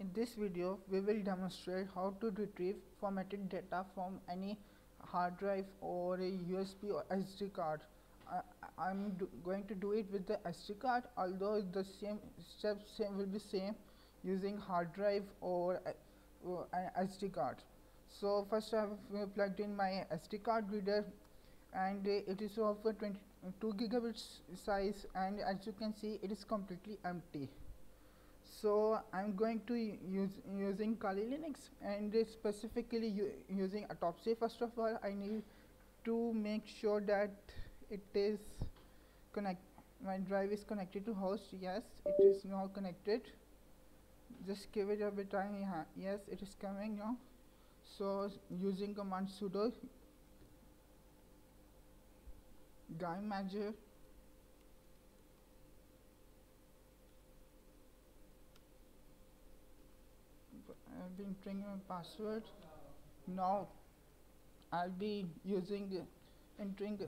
In this video, we will demonstrate how to retrieve formatted data from any hard drive or a USB or SD card. I, I'm going to do it with the SD card, although the same steps same will be same using hard drive or uh, an SD card. So first I have uh, plugged in my SD card reader and uh, it is of a 22 gigabits size and as you can see it is completely empty so I'm going to use using Kali Linux and specifically using Autopsy. First of all I need to make sure that it is connect my drive is connected to host. Yes it is now connected. Just give it a bit time. Yeah, yes it is coming now. So using command sudo guymager I've been entering my password. Now I'll be using entering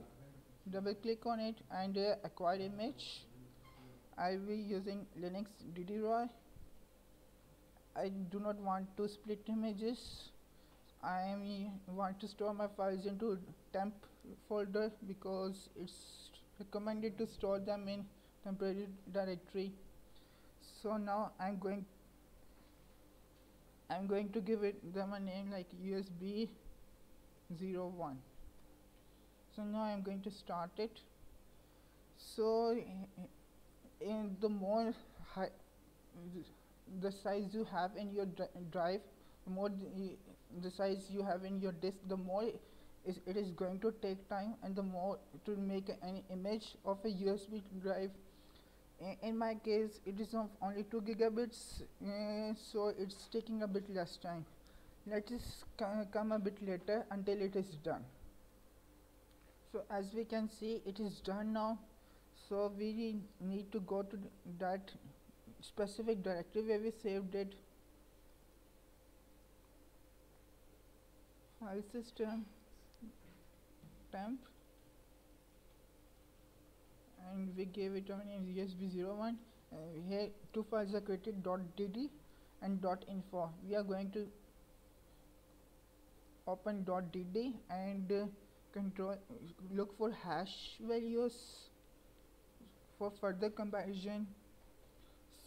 double click on it and uh, acquire image. I'll be using Linux dd raw I. Do not want to split images. I want to store my files into temp folder because it's recommended to store them in temporary directory. So now I'm going I'm going to give it them a name like USB 01 so now I'm going to start it. So in the more high the size you have in your drive the more the, size you have in your disk the more is it is going to take time and the more to make an image of a USB drive in my case it is of only 2 gigabits uh, so it's taking a bit less time. Let us come a bit later until it is done. So as we can see it is done now. So we need to go to that specific directory where we saved it. File system temp and we gave it a name usb01 uh, here two files are created .dd and .info. We are going to open .dd and uh, control look for hash values for further comparison.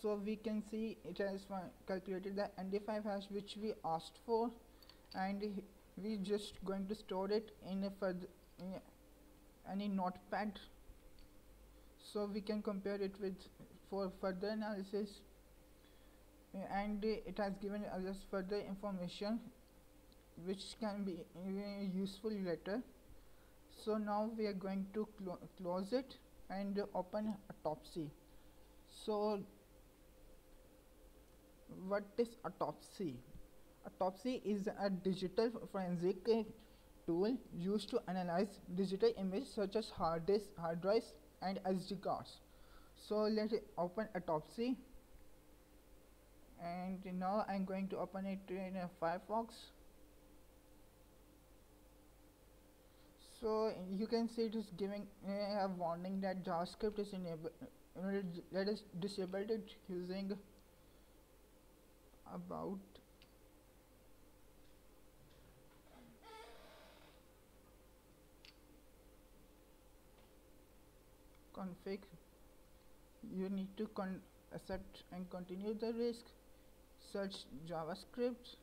So we can see it has calculated the MD5 hash which we asked for and we just going to store it in a further in any notepad so we can compare it with for further analysis eh, and it has given us further information which can be eh, useful later. So now we are going to clo close it and open autopsy. So what is autopsy? Autopsy is a digital forensic eh, tool used to analyze digital images such as hard disk hard drives and sd cards so let's open autopsy. And now i'm going to open it in a firefox. So you can see it is giving a warning that javascript is enabled let us disable it using about config you need to accept and continue the risk search javascript.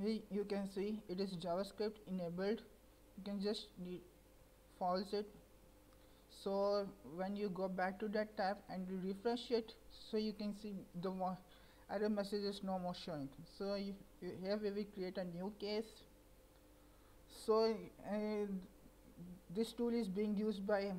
Here you can see it is javascript enabled. You can just false it. So when you go back to that tab and refresh it so you can see the error message is no more showing. So you, you here we will create a new case. So uh, this tool is being used by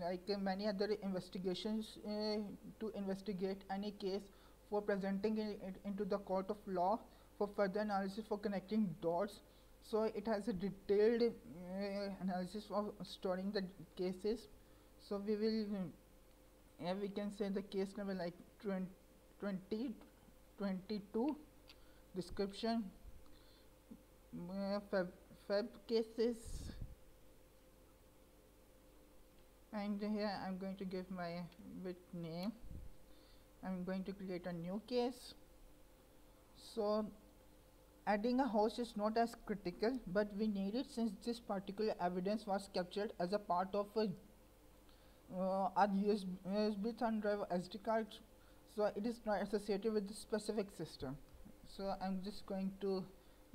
like uh, many other investigations uh, to investigate any case for presenting it into the court of law for further analysis for connecting dots. So it has a detailed uh, analysis of storing the cases. So we will uh, we can say the case number like 20 20 22 description. Uh, fab, fab cases and here I'm going to give my bit name. I'm going to create a new case. So adding a host is not as critical but we need it since this particular evidence was captured as a part of a uh, USB, USB thumb drive SD card. So it is not associated with the specific system. So I'm just going to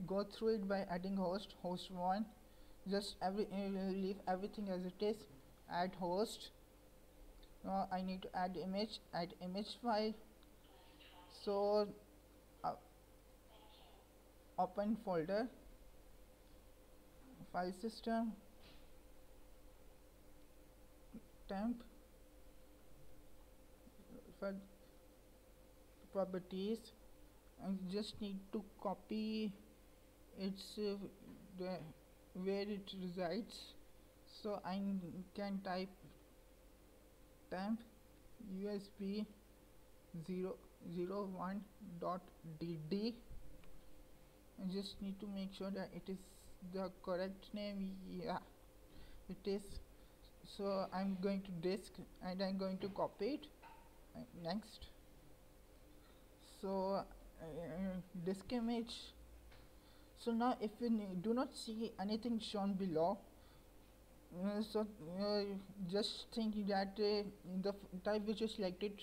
go through it by adding host host 1 just every uh, leave everything as it is add host. Now I need to add image add image file. So uh, open folder file system temp for properties. And just need to copy its uh, where it resides so I can type temp usb 0 0 1 dot dd I just need to make sure that it is the correct name yeah. It is so I'm going to disk and I'm going to copy it. Next. So uh, disk image. So now if you do not see anything shown below so uh, just think that uh, the type which you selected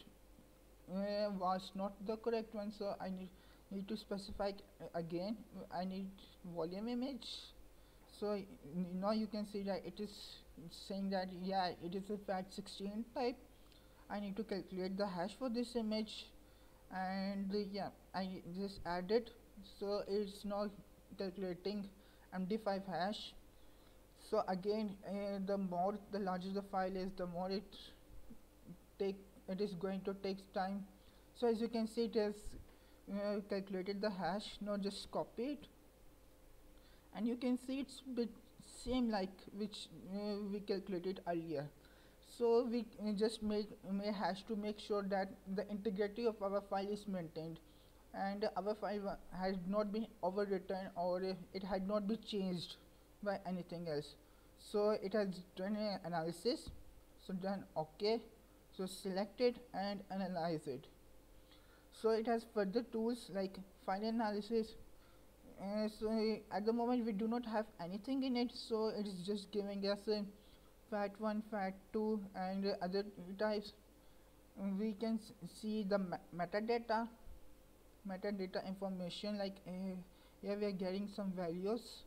uh, was not the correct one so I need, need to specify again. I need volume image. So now you can see that it is saying that yeah it is a FAT16 type. I need to calculate the hash for this image. And uh, yeah I just add it so it's now calculating md5 hash so again uh, the more the larger the file is the more it take it is going to take time. So as you can see it has uh, calculated the hash. Now just copy it. And you can see it's bit same like which uh, we calculated earlier. So we just make may hash to make sure that the integrity of our file is maintained. And our file has not been overwritten or it had not been changed by anything else so it has done an analysis. So done ok so select it and analyze it so it has further tools like file analysis. Uh, so at the moment we do not have anything in it. So it is just giving us a fat1 fat2 and other types. We can see the metadata. Metadata information like uh, here we are getting some values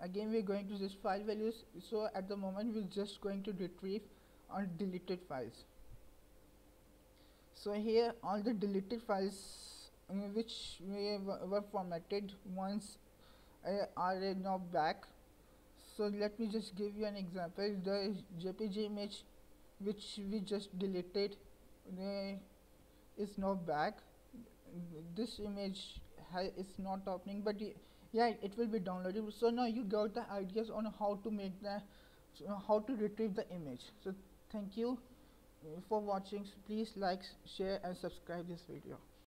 again we're going to this file values. So at the moment we're just going to retrieve on deleted files. So here all the deleted files uh, which we were formatted once uh, are now back. So let me just give you an example. The jpg image which we just deleted uh, is now back. This image is not opening but yeah it will be downloaded so now you got the ideas on how to make the how to retrieve the image. So thank you uh, for watching. Please like share and subscribe this video